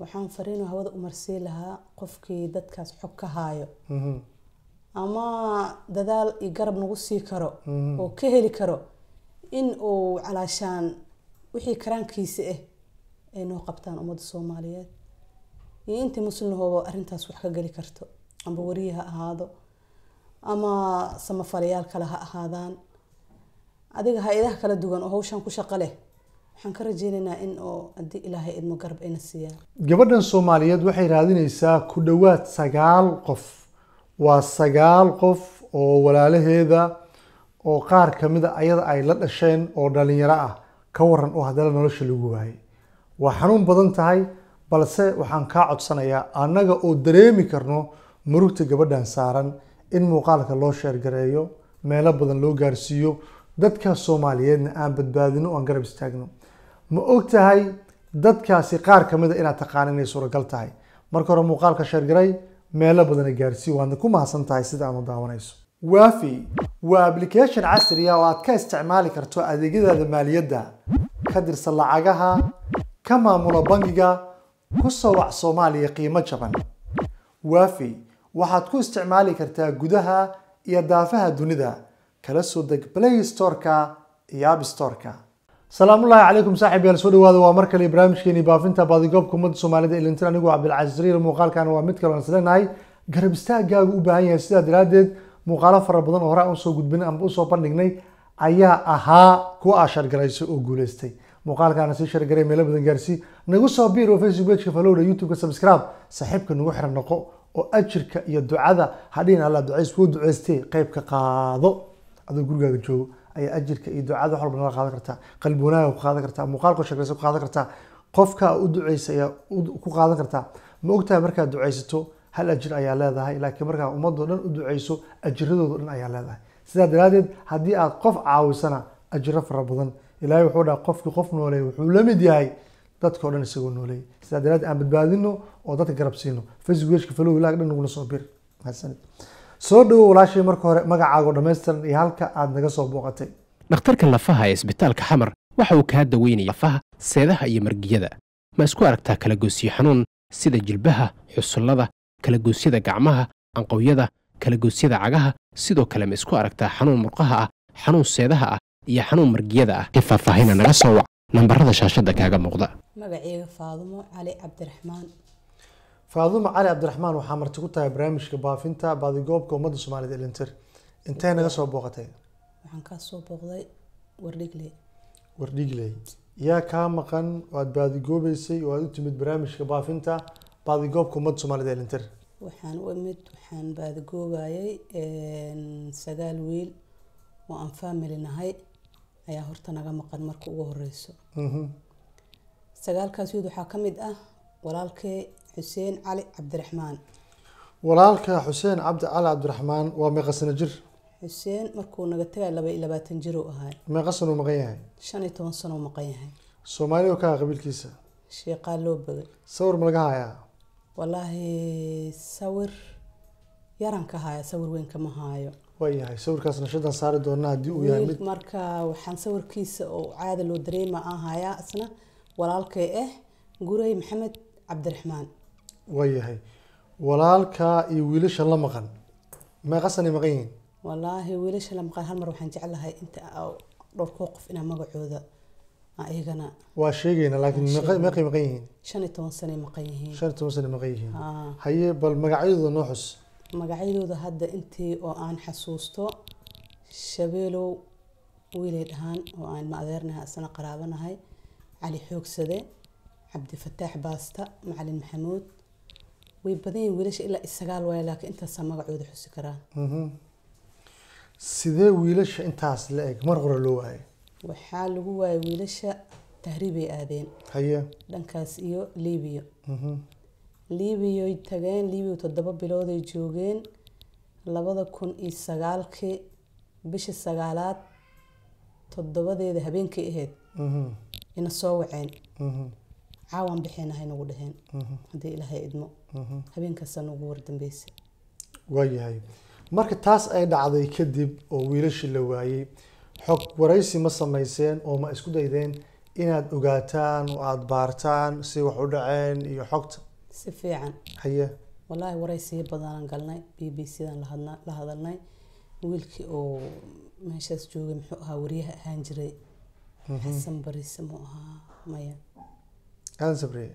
waxaan fariino hawada umarsii lahaa qofkii dadkaas xog ka haayo. Mhm. ama dadaal iyo garab nagu sii karo oo ka heli karo in uu calaashaan wixii karaankiisa ah ay noo qabtaan ummadda soomaaliyeed. Iyo intii muslimahooba arrintaas wax ka geli karto. Amba wariye ha ahaado. Ama samafalayaal kale ha ahaadaan. Adiga hay'adaha kala duwan oo hawshan ku shaqo leh waxaan ka rajeynaynaa in oo haddii ilaahay idmo garab ayna siiyaan gabadhan soomaaliyeed waxay raadinaysaa ku dhowaad sagaal qof. Waa sagaal qof oo walaalaheeda oo qaar kamida ayada ay la dhasheen oo dhalinyaro ah ka waran oo haddana nolosha lagu waayay. Waa xanuun badan tahay balse waxaan kaa codsanayaa annaga oo dareemi karno murugta gabadhan saaran in muuqaalka loo sheergareeyo meelo badan loo gaarsiiyo dadka soomaaliyeedna aan badbaadino oo aan garab istaagno ma og tahay dadkaasi qaar kamida inaad taqaan inay suuragal tahay. Marka hore muuqaalka sheergaray meelo badana gaarsii waadna ku mahadsan tahay sida aad u daawanayso. Waafi waa application casri ah oo aad ka isticmaali karto adeegyadaada maaliyadda. Ka dirsan lacagaha ka maamula bangiga ku soo wac soomaaliya qiimo jaban. Waafi waxaad ku isticmaali kartaa gudaha iyo daafaha dunida. Kala soo deg play storeka iyo app storeka salaamullaahi calaykum saaxiib yaal soo dhawaada waa mar kale barnaamijkeeni baafinta baadigoobka ummadda soomaalida ilintir anigu cabdilcasiis riir muuqaalkan waa mid kale aan isleenahay garab istaagaagu u baahan yahay sidaa daraaddeed muuqaalo fara badan oo hore aan u soo gudbin ama u soo bandhignay ayaa ahaa kuwa aa shargarayso oo guuleystay. Muuqaalkaana sii shargaray meelo badan gaarsii nagu soo biir oo facebook pageka falowda youtube-ka subscribe saaxiibka nagu xiran noqo oo ajirka iyo ducada. Hadhiin alla ducays kuu ducaystee qayb ka qaado. Adoo gurigaaga joogo ayaa ajirka iyo ducada wax walba naga qaadan kartaa qalbi wanaaga ku qaadan kartaa muuqaalka sheegraysa ku qaadan kartaa qofka u duceysa ayaa ku qaadan kartaa ma ogtahay markaad duceysato hal ajir ayaa leedahay laakiin markaa ummadoo dhan u duceyso ajiradoodo dhan ayaa leedahay. Sidaa daraaddeed haddii aad qof caawisana ajiro fara badan. Ilaahay wuxuu dhaha qofkii qof nooleey wuxuu la mid yahay dadkao dhan isagoo nooleeyay. Sidaa daraaddeed aan badbaadino oo dadka garab siino. Facebook pageka falow ilaag dhan nagula soo bir mahadsanid soo dhawo walaashay marka hore magacaago dhammaystiran iyo halka aad naga soo booqatay. Dhakhtarka lafaha ee isbitaalka xamar waxa uu kaa daweynaya lafaha seedaha iyo margiyada. Ma isku aragtaa kalagoysyo xanuun sida jilbaha xusullada kalagoosyada gacmaha anqowyada kalagoosyada cagaha sidoo kale ma isku aragtaa xanuun murqaha ah xanuun seedaha ah iyo xanuun margiyada ah. Ee faahfaahina naga soo wac nambarada shaashadda kaaga muuqda. Magaceyga faadumo cali cabdiraxmaan faadumo cali cabdiraxmaan waxaa marti ku tahay barnaamijka baafinta baadigoobka ummadda soomaalida ilintir intee naga soo booqatay waxaan kaa soo booqday wardhigle wardhigley yaa kaa maqan oo aad baadigoobeysay oo aad u timid barnaamijka baafinta baadigoobka ummadda soomaalida ilintir waxaan u imid waxaan baadigoobayay sagaal wiil oo aan family nahay ayaa horta naga maqan marka ugu horeyso sagaalkaas wiil waxaa ka mid ah walaalkay xuseen cali cabdiraxmaan walaalka xuseen cabdi cali cabdiraxmaan waa meeqa sano jir? Xuseen markuu naga tegay laba iyo labaatan jir uu ahaa. Meeqa sano uu maqan yahay? Shan iyo toban sano uu maqan yahay. Soomaali oo kaa qabiilkiisa? Sheeqaa loo bagay sawir ma laga hayaa? Walaahi sawir yaran ka haya sawir weyn kama haayo. Waa yahay. Sawirkaas nashadan saari doona haddii uu yahay mid marka waxaan sawirkiisa oo caada loo dareema aan hayaa isna walaalkay ah guray maxamed cabdiraxmaan waa yahay. Walaalka iyo wiilasha la maqan. Meeqa sanay maqan yihiin? Walaahi wiilasha la maqan hal mar waxaan jeclahay inta dhowrkoo qof inaa magacooda aan iyagana waa sheegayna laakiin meeqay maqan yihiin? shan iyo toban sanay maqan yihiin. Shan iyo toban sanay maqan yihiin. Haye bal magacyadooda noo xus. Magacyadooda hadda intii oo aan xasuusto shabeelow wiilay dhahaan oo aan ma adeernahay asana qaraabanahay. Cali xoogsade cabdifataax baasta macalin maxamuud way badan wiilasha ilaa isagaal waaye laakiin intaasaa magacooda xusi karaa Mhm. sidee wiilasha intaas la eg? Mar hore loo waayay. Waxaa lagu waayay wiilasha tahriibay aadeen. Haye. Dhankaas iyo liibiya Mhm. liibiyay tageen liibiya toddoba bilooday joogeen. Labada kun iyo sagaalkii bishii sagaalaad toddobadeeda habeenkay ahayd Mhm. ina soo waceen Caawan bixinahay nagu dhaheen haddii ilaahay idmo. Mhm. habeenkaasaa nagu wardambeysay waa yahay. Marka taas ay dhacday kadib oo wiilashii la waayey xog waraysi ma samayseen oo ma isku daydeen inaad ogaataan oo aada baartaan si wax u dhaceen iyo xogta? Si fiican. Haye wallaahi waraysiyo badanaan galnay b b c dan lahadna- la hadalnay. Wiilkii oo meeshaas joogay muxuu ahaa wariyaha ahaan jiray. Xasan barise muu ahaa maya aadan sabriye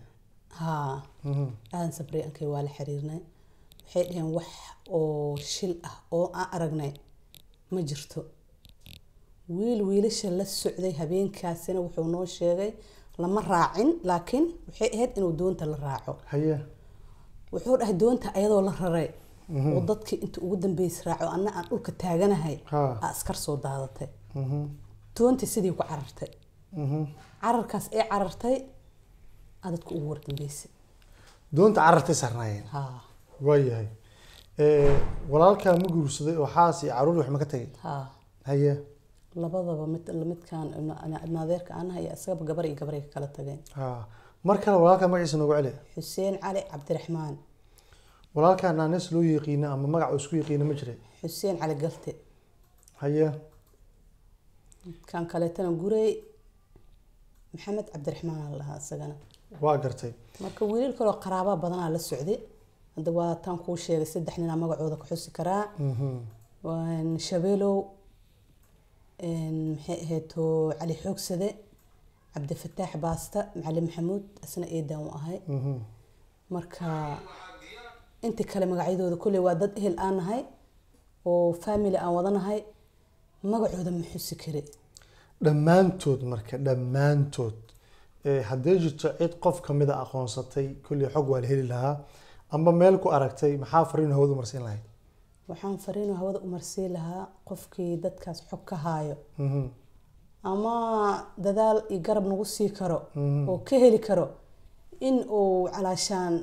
Mhm. aadan sabrey ankay waa la xiriirnay. Waxay dhaheen wax oo shil ah oo aan aragnay. Ma jirto. Wiil wiilasha la socday habeenkaasina wuxuu noo sheegay lama raacin laakiin waxay ahayd inuu doonta la raaco. Wuxuu dhahay doonta ayadoo la raray. Oo dadkii inta ugu dambeys raaco anna aan dhulka taaganahay. Ha. aa askar soo daadatay. Mhm. doontii sidii ku carartay. Mhm. cararkaas ee carartay dadka ugu wardambeysay doonta carartay sarnaayeen. Haa waayahay. Walaalkaa ma guursaday oo xaas iyo carruur wax ma ka tegay haa haye labadaba mid midkaan ibn adeerka anaha iyo isagaba gabar iyo gabar ay ka kala tageen. Mar kale walaalkaa magaciisa noogu celi xuseen cali cabdiraxmaan. Walaalkaa naanes loo yaqiina ama magac uu isku yaqiina ma jiray? Xuseen cali galte. Haye kan kaleetana gurey. Maxamed cabdiraxmaan aa la dhahaa isagana waa gartay. Marka wiilal kaloo qaraabaa badanaa la socday. Hadda waa taan kuu sheegay saddex ninaa magacooda ka xusi karaa. Mhm. shabeelow maxay ahayd oo cali xoogsade cabdifataax baasta macalin maxamuud isna eedaan u ahay. Mhm. marka inta kale magacyadooda kolley waa dad ehel aan nahay oo family aan wadanahay magacooda ma xusi kari dhammaantood marka dhammaantood haddee jirto cid qof ka mid a aqoonsatay kolley xog waa la heli lahaa. Amba meel ku aragtay maxaa fariin hawadu marsiin lahayd? Waxaan fariino hawada umarsii lahaa qofkii dadkaas xog ka haayo. Mhm. ama dadaal iyo garab nagu sii karo Mhm. oo ka heli karo in uu calaashaan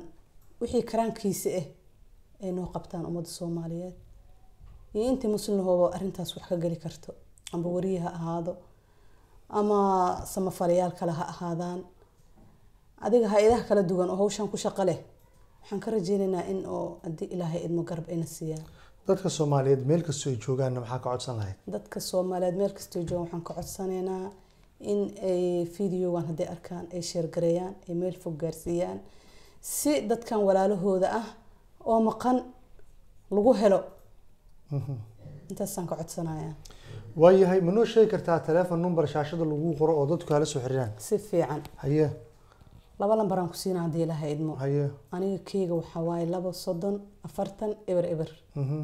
wixii karaankiisa ah ay noo qabtaan ummadda soomaaliyeed. Iyo intii muslimahooba arrintaas wax ka geli karto. Amba wariye ha ahaado ama samafalayaal kale ha ahaadaan. Adiga hay'adaha kala duwan oo hawshan ku shaqo leh waxaan ka rajeynaynaa in oo haddii ilaahay idmo garab ayna siiyaan. Dadka soomaaliyeed meel kastoo ay joogaanna maxaa ka codsan lahayd? Dadka soomaaliyeed meel kastoo joogan waxaan ka codsanaynaa in ay videogan hadday arkaan ay sheergareeyaan ay meel fog gaarsiiyaan. Si dadkan walaalahooda ah oo maqan lagu helo intaasaan ka codsanayaa waayahay ma noo sheegi kartaa teleefon number shaashada lagu qoro oo dadku hala soo xiriiraan? Si fiican. Haye. Laba lambaraan ku siinaa haddii ilaahay idmo. Haye. Aniga keyga waxaa waaye labo soddon afartan eber eber. Mhm.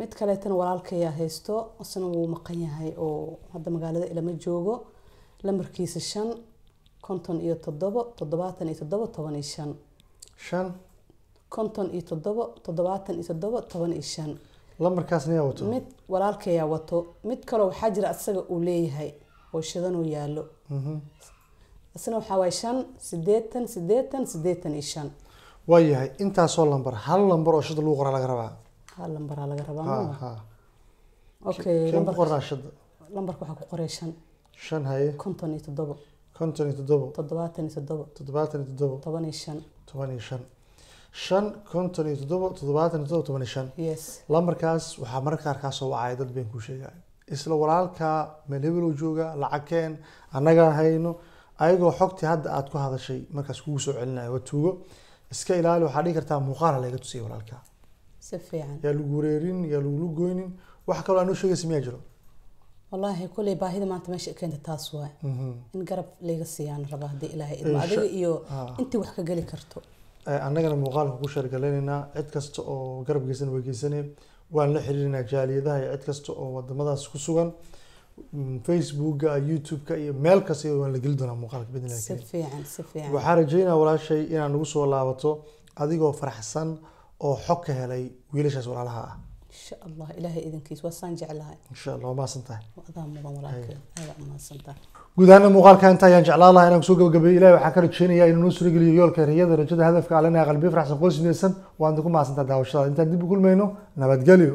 mid kaleetana walaalkayaa haysto isna wuu maqan yahay oo hadda magaalada ilama joogo. Lambarkiisa shan konton iyo toddobo toddobaatan iyo toddobo toban iyo shan. Shan. Konton iyo toddobo toddobaatan iyo toddobo toban iyo shan lambarkaasna yaa wato. Mid walaalkayaa wato. Mid kaloo waxaa jira asaga uu leeyahay oo shidanuu yaallo. Mhm. isna waxaa waaye shan sideetan sideetan sideetan iyo shan. Waayahay intaasoo lambar hal lambar oo shada lagu qoraa laga rabaa? Hal lambaraa laga rabaa okay qornaa shada lambarka waxaa ku qoray shan. Shan haye. Konton iyo toddobo. Konton iyo toddobo. Toddobaatan iyo toddobo. Toddobaatan iyo toddobo. Toban iyo shan. Toban iyo shan shan konton iyo toddobo toddobaatan iyo toddobo toban iyo shan lambarkaas waxaa mararka qaar kaa soo wacaya dad been kuu sheegaya isla walaalkaa meel hebeloo jooga lacag keen annagaa hayno ayagoo xogtii hadda aad ku hadashay markaas kugu soo celinaya waa tuugo. Iska ilaali waxaa dhihi kartaa muuqaala laga tusiyay walaalkaa si fiican. Yaa lagu wareerin yaa lagula goynin wax kaloo anoo sheegaysa miyaa jiro? Wallaahi kulley baahida maanta meesha keenta taas waay. Mhm. in garab layga siiyaan rabaa haddii ilaahay idmo adiga iyo intii wax ka geli karto annagana muuqaalka ku sheergaleynaynaa cid kasta oo garab geysan way waan la xiriirinaa jaaliyadaha iyo cid kasta oo wadamadaas ku sugan. Mm, facebooka youtube-ka iyo meel kasta waan la geli doonaa muuqaalka waxaa rajeynaa walaashay inaad nagu soo laabato adigoo faraxsan oo xog ka helay wiilashaas walaalaha ah insha allah ilaahay idinkiis waa saan jeclahay. Insha allah waa mahadsan tahay waa adaa mudan walaalkeen aada umahadsantaha guud ahaana muuqaalka inta ayaan jeclaan lahaa inaan ku soo gabagabeeyo ilahi waxaan ka rajeynayaa inuu noo suurageliyo yoolka riyada rajada hadafka alena qalbiyo faraxsan qoys midaysan waan idinku mahadsantaa daawashada intaan dib u kulmayno nabadgelyo